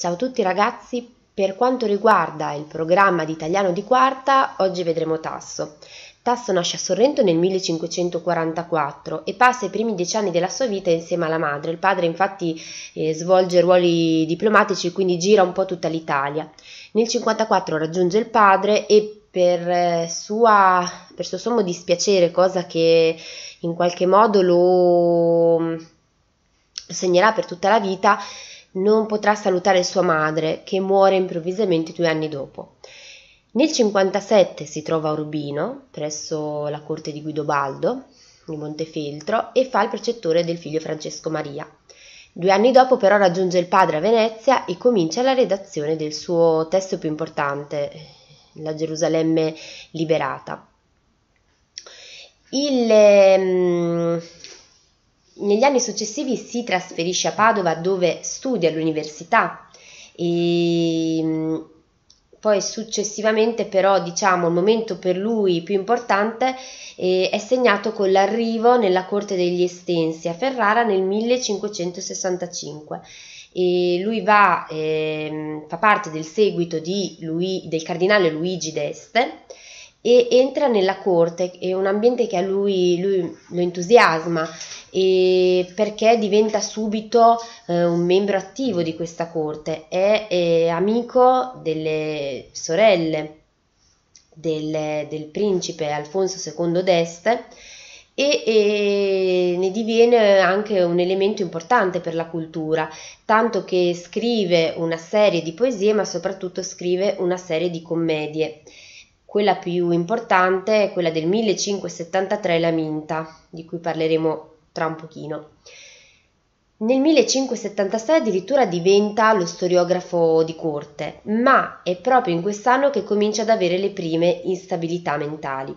Ciao a tutti ragazzi, per quanto riguarda il programma di italiano di quarta, oggi vedremo Tasso. Tasso nasce a Sorrento nel 1544 e passa i primi dieci anni della sua vita insieme alla madre. Il padre infatti eh, svolge ruoli diplomatici, quindi gira un po' tutta l'Italia. Nel 1954 raggiunge il padre e per, eh, sua, per suo sommo dispiacere, cosa che in qualche modo lo, lo segnerà per tutta la vita, non potrà salutare sua madre, che muore improvvisamente due anni dopo. Nel 57 si trova a Urbino, presso la corte di Guidobaldo, di Montefeltro, e fa il precettore del figlio Francesco Maria. Due anni dopo però raggiunge il padre a Venezia e comincia la redazione del suo testo più importante, la Gerusalemme liberata. Il, ehm, negli anni successivi si trasferisce a Padova dove studia all'università. E mm, poi successivamente però diciamo il momento per lui più importante eh, è segnato con l'arrivo nella corte degli Estensi a Ferrara nel 1565 e lui va, eh, fa parte del seguito lui, del cardinale Luigi d'Este e entra nella corte, è un ambiente che a lui, lui lo entusiasma perché diventa subito eh, un membro attivo di questa corte, è, è amico delle sorelle del, del, principe Alfonso II d'Este e, e ne diviene anche un elemento importante per la cultura, tanto che scrive una serie di poesie ma soprattutto scrive una serie di commedie. Quella più importante è quella del 1573, La Minta, di cui parleremo tra un pochino. Nel 1576 addirittura diventa lo storiografo di corte, ma è proprio in quest'anno che comincia ad avere le prime instabilità mentali.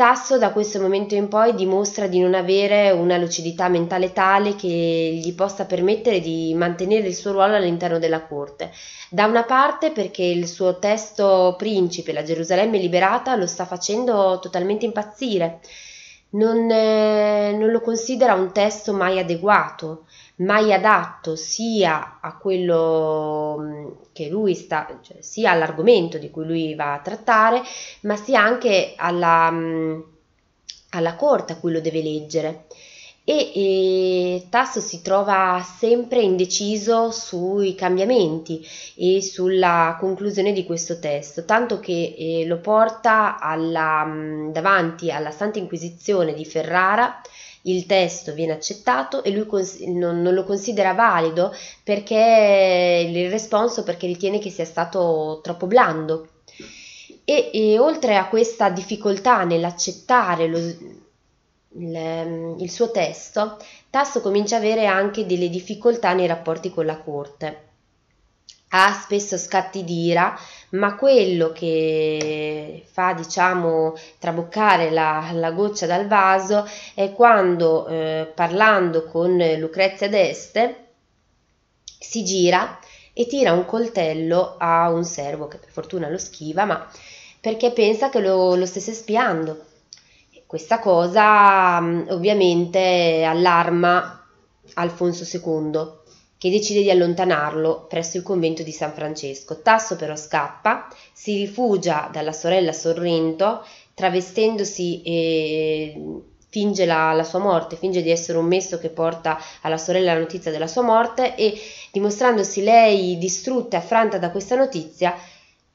Tasso da questo momento in poi dimostra di non avere una lucidità mentale tale che gli possa permettere di mantenere il suo ruolo all'interno della corte. Da una parte perché il suo testo Principe, la Gerusalemme liberata, lo sta facendo totalmente impazzire. Non, eh, non lo considera un testo mai adeguato, mai adatto sia a quello mm, che lui sta, cioè sia all'argomento di cui lui va a trattare, ma sia anche alla, mm, alla corte a cui lo deve leggere e, e Tasso si trova sempre indeciso sui cambiamenti e sulla conclusione di questo testo, tanto che eh, lo porta alla, mm, davanti alla Santa Inquisizione di Ferrara. Il testo viene accettato e lui non, non, lo considera valido perché il responso perché ritiene che sia stato troppo blando. E, e oltre a questa difficoltà nell'accettare lo, il, il suo testo, Tasso comincia ad avere anche delle difficoltà nei rapporti con la corte. Ha spesso scatti d'ira, ma quello che fa, diciamo, traboccare la, la goccia dal vaso è quando, eh, parlando con Lucrezia d'Este, si gira e tira un coltello a un servo che per fortuna lo schiva, ma perché pensa che lo, lo stesse spiando. Questa cosa mm, ovviamente allarma Alfonso II che decide di allontanarlo presso il convento di San Francesco. Tasso però scappa, si rifugia dalla sorella Sorrento, travestendosi e finge la, la, sua morte, finge di essere un messo che porta alla sorella la notizia della sua morte e dimostrandosi lei distrutta e affranta da questa notizia,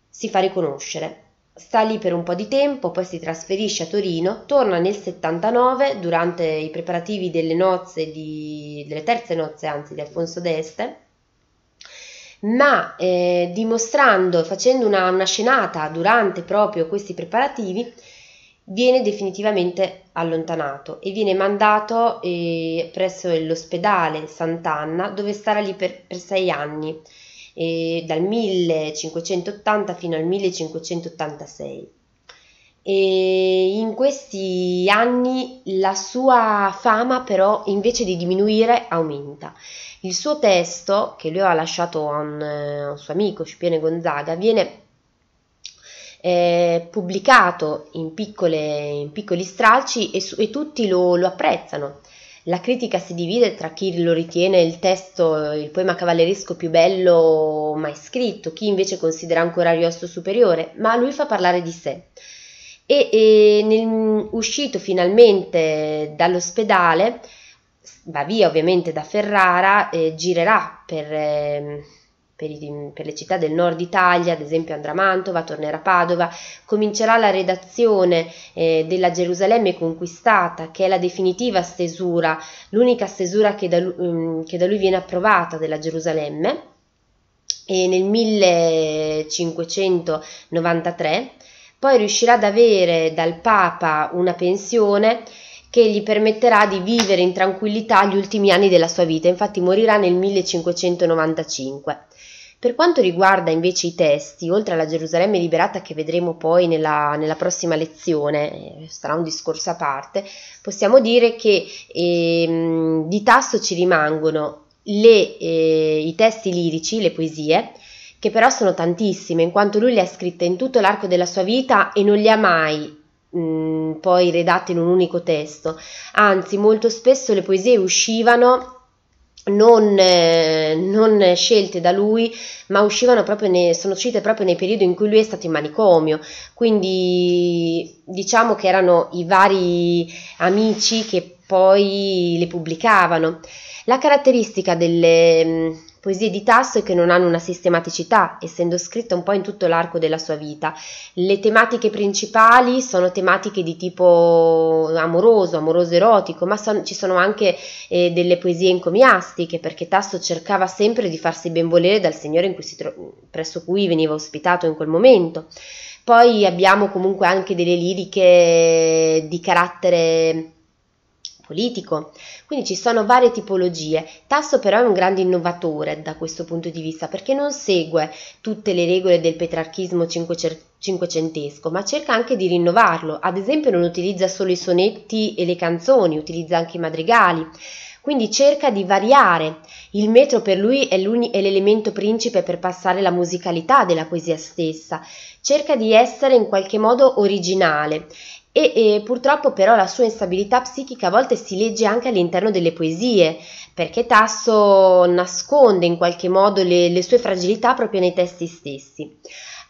si fa riconoscere. Sta lì per un po' di tempo, poi si trasferisce a Torino, torna nel 79 durante i preparativi delle nozze di, delle terze nozze anzi di Alfonso d'Este, ma eh, dimostrando, facendo una, una scenata durante proprio questi preparativi, viene definitivamente allontanato e viene mandato eh, presso l'ospedale Sant'Anna dove starà lì per, per sei anni eh, dal 1580 fino al 1586. E in questi anni la sua fama però invece di diminuire aumenta. Il suo testo, che lui ha lasciato a un, a un suo amico Scipione Gonzaga, viene eh, pubblicato in, piccole, in, piccoli stralci e, e tutti lo, lo apprezzano La critica si divide tra chi lo ritiene il testo, il poema cavalleresco più bello mai scritto, chi invece considera ancora Ariosto superiore, ma lui fa parlare di sé. E, e nel, uscito finalmente dall'ospedale, va via ovviamente da Ferrara, eh, girerà per... Eh, per, i, per, le città del nord Italia, ad esempio andrà a Mantova, tornerà a Padova, comincerà la redazione eh, della Gerusalemme conquistata, che è la definitiva stesura, l'unica stesura che da, um, che da lui viene approvata della Gerusalemme, e nel 1593 poi riuscirà ad avere dal Papa una pensione che gli permetterà di vivere in tranquillità gli ultimi anni della sua vita, infatti morirà nel 1595. Per quanto riguarda invece i testi, oltre alla Gerusalemme liberata che vedremo poi nella, nella prossima lezione, eh, sarà un discorso a parte, possiamo dire che eh, di tasso ci rimangono le, eh, i testi lirici, le poesie, che però sono tantissime, in quanto lui le ha scritte in tutto l'arco della sua vita e non le ha mai mh, poi redatte in un unico testo, anzi molto spesso le poesie uscivano non, eh, non, scelte da lui, ma uscivano proprio nei, sono uscite proprio nei periodi in cui lui è stato in manicomio. Quindi diciamo che erano i vari amici che poi le pubblicavano. La caratteristica delle Poesie di Tasso che non hanno una sistematicità, essendo scritta un po' in tutto l'arco della sua vita. Le tematiche principali sono tematiche di tipo amoroso, amoroso erotico, ma son, ci sono anche eh, delle poesie encomiastiche, perché Tasso cercava sempre di farsi benvolere dal Signore tro- presso cui veniva ospitato in quel momento. Poi abbiamo comunque anche delle liriche di carattere politico. Quindi ci sono varie tipologie. Tasso però è un grande innovatore da questo punto di vista perché non segue tutte le regole del petrarchismo cinquecentesco, ma cerca anche di rinnovarlo. Ad esempio non utilizza solo i sonetti e le canzoni, utilizza anche i madrigali. Quindi cerca di variare. Il metro per lui è, è l'elemento principe per passare la musicalità della poesia stessa. Cerca di essere in qualche modo originale e, e, purtroppo però la sua instabilità psichica a volte si legge anche all'interno delle poesie, perché Tasso nasconde in qualche modo le, le sue fragilità proprio nei testi stessi.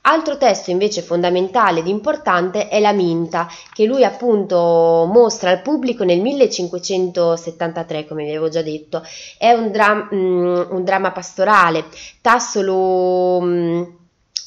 Altro testo invece fondamentale ed importante è la Minta, che lui appunto mostra al pubblico nel 1573, come vi avevo già detto. È un, dram- mm, un dramma pastorale. Tasso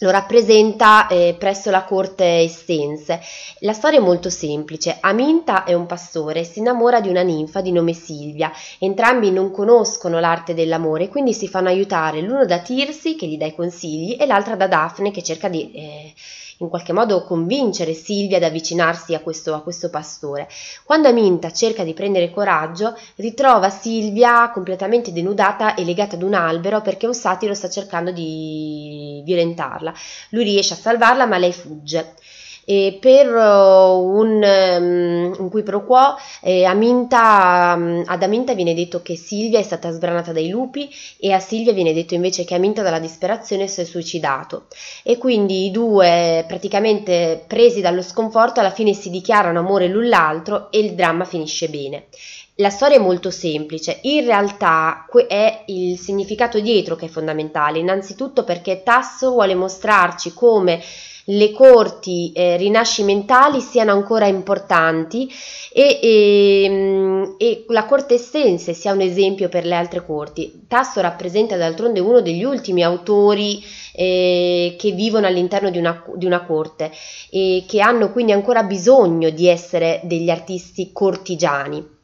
lo rappresenta eh, presso la corte estense. La storia è molto semplice. Aminta è un pastore si innamora di una ninfa di nome Silvia. Entrambi non conoscono l'arte dell'amore, quindi si fanno aiutare l'uno da Tirsi, che gli dà i consigli, e l'altra da Daphne, che cerca di... Eh, in qualche modo convincere Silvia ad avvicinarsi a questo, a questo pastore. Quando Aminta cerca di prendere coraggio, ritrova Silvia completamente denudata e legata ad un albero perché un satiro sta cercando di violentarla. Lui riesce a salvarla, ma lei fugge e per uh, un, um, un qui pro quo eh, Aminta, um, ad Aminta viene detto che Silvia è stata sbranata dai lupi e a Silvia viene detto invece che Aminta dalla disperazione si è suicidato. E quindi i due praticamente presi dallo sconforto alla fine si dichiarano amore l'un l'altro e il dramma finisce bene. La storia è molto semplice, in realtà è il significato dietro che è fondamentale, innanzitutto perché Tasso vuole mostrarci come le corti eh, rinascimentali siano ancora importanti e, e, ehm, e, la corte estense sia un esempio per le altre corti. Tasso rappresenta d'altronde uno degli ultimi autori eh, che vivono all'interno di una, di una corte e che hanno quindi ancora bisogno di essere degli artisti cortigiani.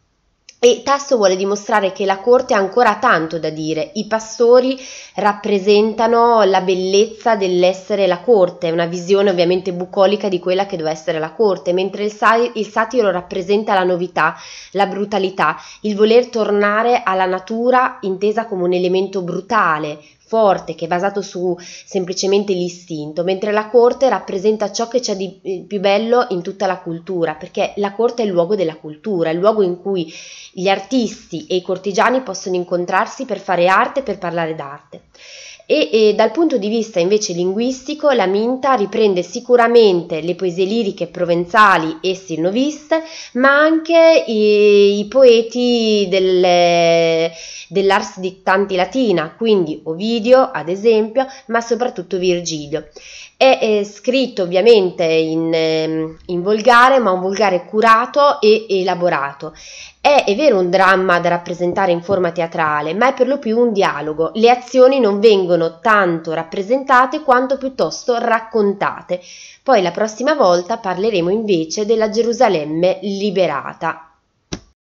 E Tasso vuole dimostrare che la corte ha ancora tanto da dire. I pastori rappresentano la bellezza dell'essere la corte, una visione ovviamente bucolica di quella che deve essere la corte, mentre il, sa- il satiro rappresenta la novità, la brutalità, il voler tornare alla natura intesa come un elemento brutale, forte, che è basato su semplicemente l'istinto, mentre la corte rappresenta ciò che c'è di eh, più bello in tutta la cultura, perché la corte è il luogo della cultura, è il luogo in cui gli artisti e i cortigiani possono incontrarsi per fare arte, per parlare d'arte. E, e, dal punto di vista invece linguistico la Minta riprende sicuramente le poesie liriche provenzali e silnoviste, ma anche i, i poeti delle, dell'ars dictanti latina, quindi Ovidio ad esempio, ma soprattutto Virgilio. È, è scritto ovviamente in, ehm, in, volgare, ma un volgare curato e elaborato. È, è vero un dramma da rappresentare in forma teatrale, ma è per lo più un dialogo. Le azioni non vengono tanto rappresentate quanto piuttosto raccontate. Poi la prossima volta parleremo invece della Gerusalemme liberata.